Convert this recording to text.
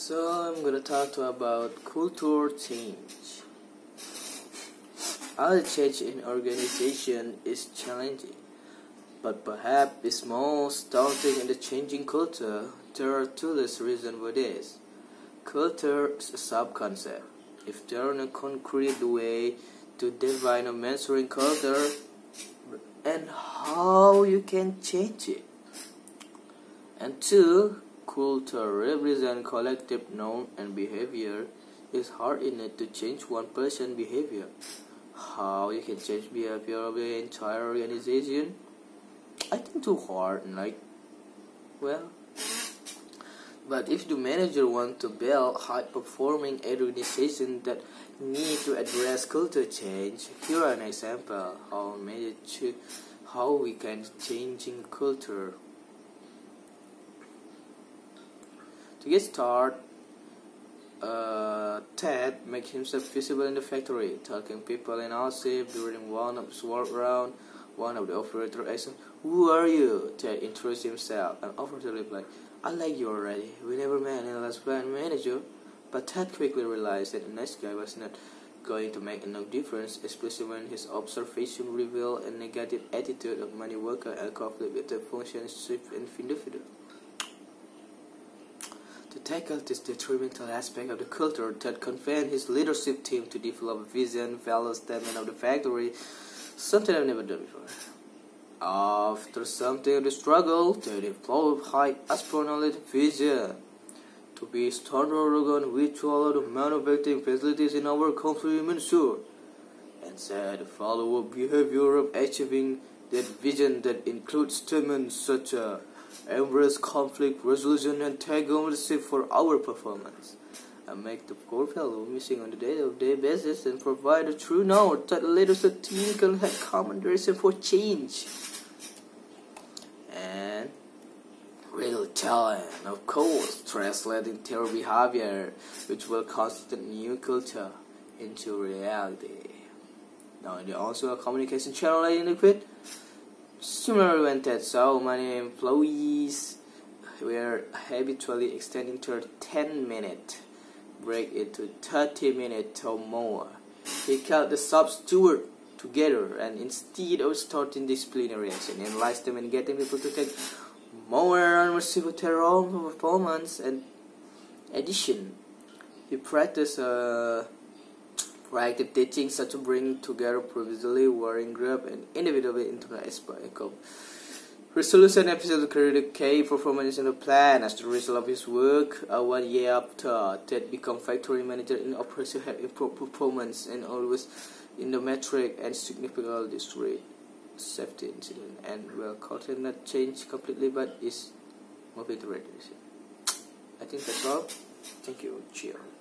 So I'm gonna talk to about culture change. All change in organization is challenging, but perhaps it's most daunting in the changing culture. There are two less reasons for this. Culture is a sub-concept. If are no concrete way to define or measuring culture, and how you can change it. And two, culture represent collective norm and behavior. It's hard enough to change one person's behavior. How you can change behavior of the entire organization? I think too hard. Like, well, but if the manager want to build high-performing organization that need to address culture change, here are an example how how we can changing culture. To get started, uh, Ted makes himself visible in the factory, talking people in all shift during one of his work round. One of the operators asked Who are you? Ted introduces himself and offered to reply, I like you already. We never met in the last plant manager. But Ted quickly realized that the next guy was not going to make enough difference, especially when his observation revealed a negative attitude of many workers and conflict with the functionship individual. To tackle this detrimental aspect of the culture, that convened his leadership team to develop a vision, value statement of the factory, something I've never done before. After something of the struggle, Ted developed high aspirational vision. To be standard organ which all the manufacturing facilities in our country ensure, and said follow up behavior of achieving that vision that includes statements such as embrace conflict resolution and take ownership for our performance. And make the core value missing on a day-to-day basis and provide a true knowledge that leadership team can have common direction for change. And real talent of course translating their behavior which will constitute new culture into reality. Now there also a communication channel in that so many employees were habitually extending their 10 minute break into 30 minutes or more. He called the sub steward together and instead of starting disciplinary action, enliced them and getting people to take more own performance and addition. He practiced uh, Proactive teaching such to bring together previously working group and individually into an scope. Resolution episode created key performance in the plan as the result of his work. Uh, one year after, Ted became factory manager in operation had improved performance and always in the metric and significant district safety incident and well culture not changed completely but is moving to reduce. I think that's all. Thank you. Cheers.